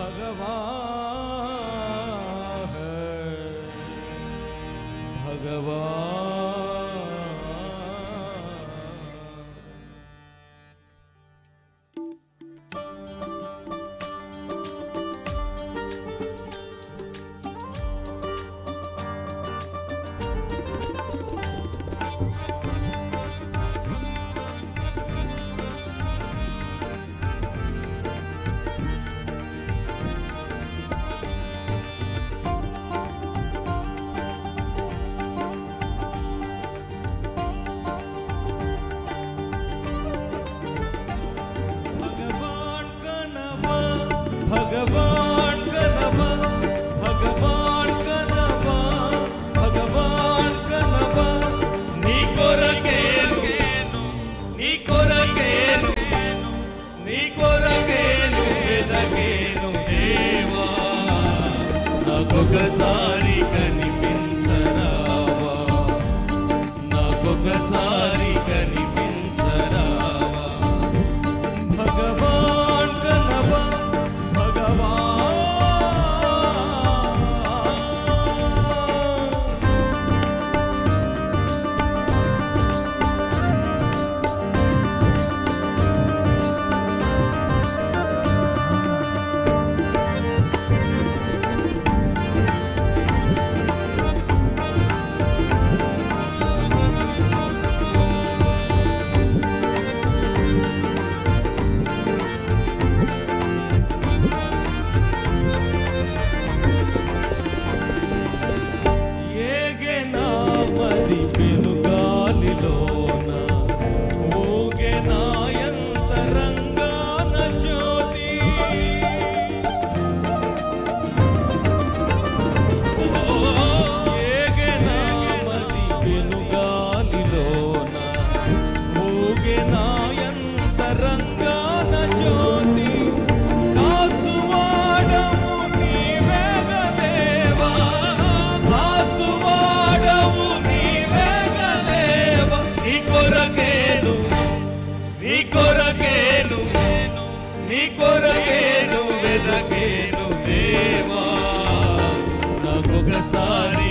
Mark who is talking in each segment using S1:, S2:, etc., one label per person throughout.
S1: भगवान है। भगवान। गोगसारी कन्या నీ కొరకేను వెదకేను దేవా నాకొకసారి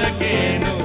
S1: ಗೆಲುವಗೇನು